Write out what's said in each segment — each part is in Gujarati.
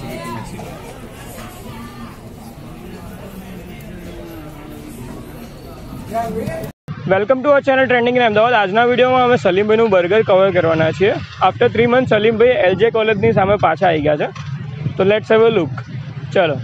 ફેસિલિટી નથી welcome to our channel trending in Ahmedabad આજના વિડીયોમાં અમે સલીમભાઈનું બર્ગર કવર કરવાના છીએ. After three month Salimbhai LJ કોલેજની સામે પાછા આવી ગયા છે. તો લેટ્સ હેવ અ લુક ચલો.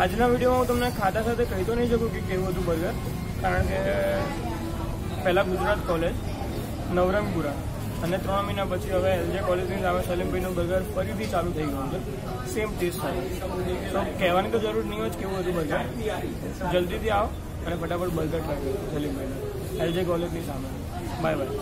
આજના વિડીયોમાં હું તમને ખાતા સાથે કહી તો નહીં શકું કે કેવું હતું બર્ગર, કારણ કે પહેલાં ગુજરાત કોલેજ, નવરંગપુરા. અને ત્રણ મહિના પછી હવે એલજે કોલેજની સામે સલીમભાઈનું બર્ગર ફરીથી ચાલુ થઈ ગયું છે. સેમ ટેસ્ટ સાથે તો કહેવાની તો જરૂર નહીં હોય કેવું હતું બર્ગર. જલ્દીથી આવો અને ફટાફટ બર્ગર ટ્રાય કરો સલીમભાઈનું. એલજે કોલેજની સામે. Bye bye